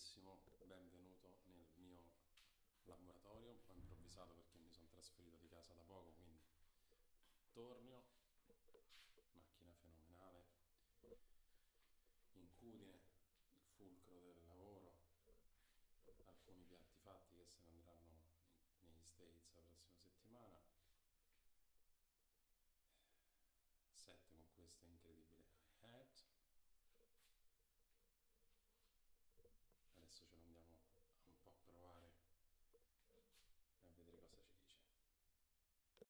benissimo, benvenuto